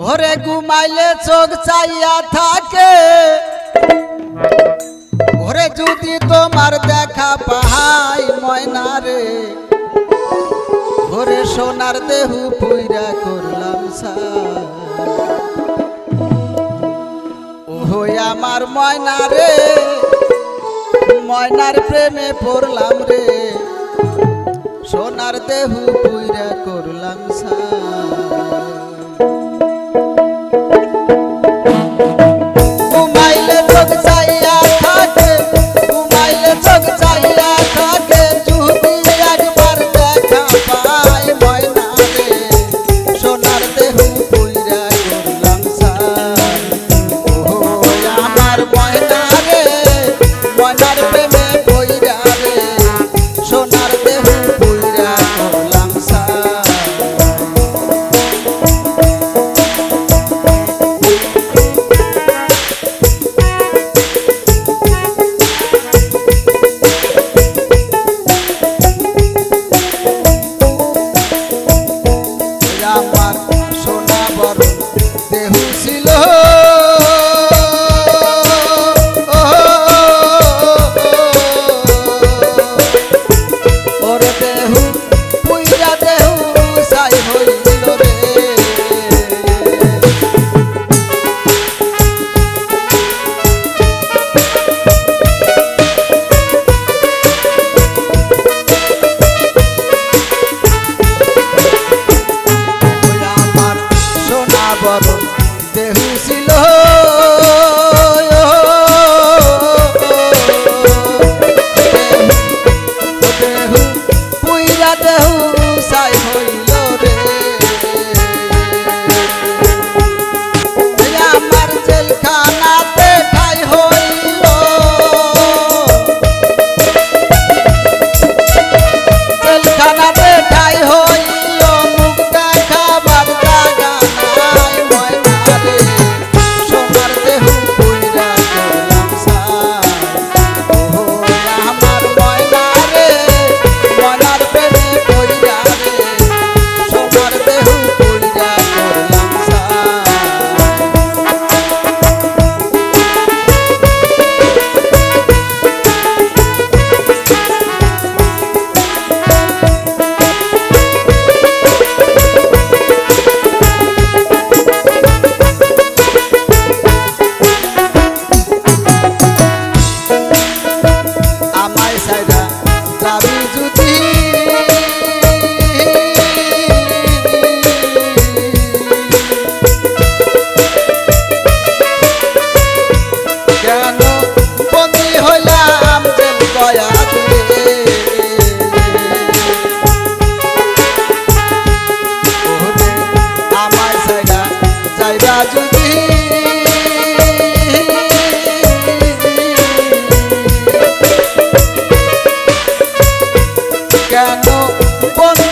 ভরে ঘুমাইলে চোখ চাইয়া থাকে। ভরে যদি তোমার দেখা পাহাই ময়না রে ভরে সোনার দেহু পুইরা করলাম ওহ, আমার ময়না রে, ময়নার প্রেমে পড়লাম রে, সোনার দেহু পুইরা করলাম সা esa edad. কেন বন্ধু